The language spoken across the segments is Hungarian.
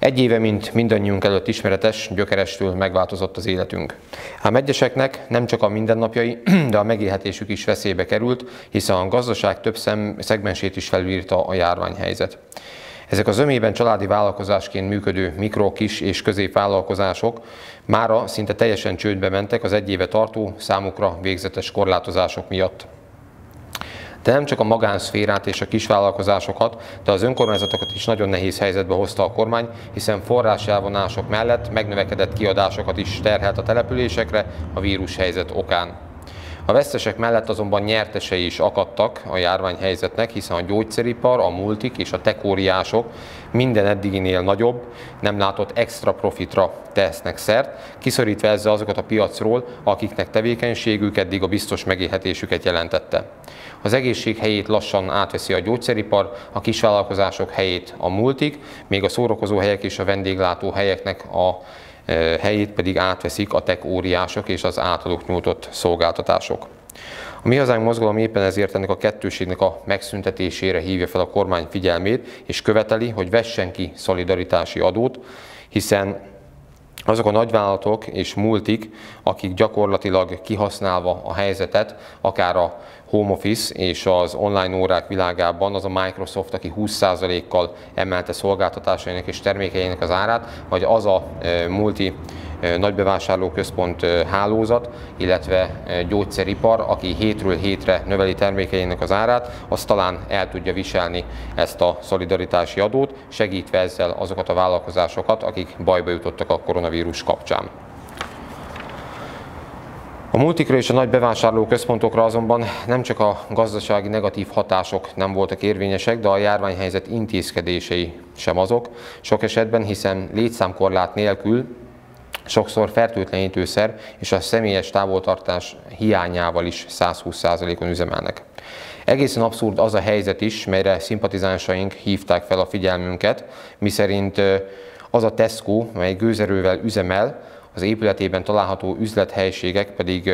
Egy éve, mint mindannyiunk előtt ismeretes, gyökerestül megváltozott az életünk. Ám egyeseknek nem csak a mindennapjai, de a megélhetésük is veszélybe került, hiszen a gazdaság több szem, szegmensét is felülírta a járványhelyzet. Ezek az ömében családi vállalkozásként működő mikro, kis és középvállalkozások mára szinte teljesen csődbe mentek az egy éve tartó számukra végzetes korlátozások miatt. De nem csak a magánszférát és a kisvállalkozásokat, de az önkormányzatokat is nagyon nehéz helyzetbe hozta a kormány, hiszen forráselvonások mellett megnövekedett kiadásokat is terhelt a településekre a vírushelyzet okán. A vesztesek mellett azonban nyertesei is akadtak a járványhelyzetnek, hiszen a gyógyszeripar, a multik és a tekóriások minden eddiginél nagyobb, nem látott extra profitra tesznek szert, kiszorítva ezzel azokat a piacról, akiknek tevékenységük eddig a biztos megélhetésüket jelentette. Az egészség helyét lassan átveszi a gyógyszeripar, a kisvállalkozások helyét a multik, még a szórakozó helyek és a vendéglátó helyeknek a helyét pedig átveszik a tech óriások és az általuk nyújtott szolgáltatások. A Mi Hazánk mozgalom éppen ezért ennek a kettőségnek a megszüntetésére hívja fel a kormány figyelmét, és követeli, hogy vessen ki szolidaritási adót, hiszen azok a nagyvállalatok és multik, akik gyakorlatilag kihasználva a helyzetet, akár a home office és az online órák világában az a Microsoft, aki 20%-kal emelte szolgáltatásainak és termékeinek az árát, vagy az a e, multi nagybevásárlóközpont e, hálózat, illetve gyógyszeripar, aki hétről hétre növeli termékeinek az árát, az talán el tudja viselni ezt a szolidaritási adót, segítve ezzel azokat a vállalkozásokat, akik bajba jutottak a koronavírus kapcsán. A multikra és a nagy bevásárlóközpontokra azonban nem csak a gazdasági negatív hatások nem voltak érvényesek, de a járványhelyzet intézkedései sem azok, sok esetben, hiszen létszámkorlát nélkül sokszor fertőtlenítőszer és a személyes távoltartás hiányával is 120%-on üzemelnek. Egészen abszurd az a helyzet is, melyre szimpatizánsaink hívták fel a figyelmünket, miszerint az a Tesco, mely gőzerővel üzemel, az épületében található üzlethelyiségek pedig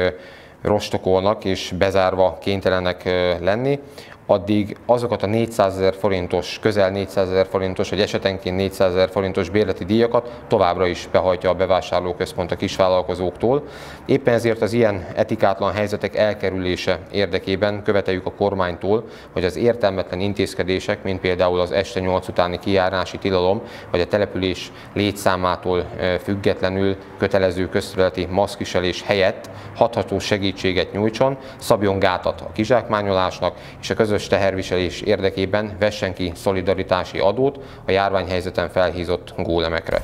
rostokolnak és bezárva kénytelenek lenni, addig azokat a 400 ezer forintos, közel 400 ezer forintos, vagy esetenként 400 ezer forintos bérleti díjakat továbbra is behajtja a bevásárlóközpont a kisvállalkozóktól. Éppen ezért az ilyen etikátlan helyzetek elkerülése érdekében követeljük a kormánytól, hogy az értelmetlen intézkedések, mint például az este 8 utáni kijárási tilalom, vagy a település létszámától függetlenül kötelező közterületi maszkviselés helyett hatható segítséget nyújtson, szabjon gátat a kizsákmányolásnak és a közös közös teherviselés érdekében vessen ki szolidaritási adót a járványhelyzeten felhízott gólemekre.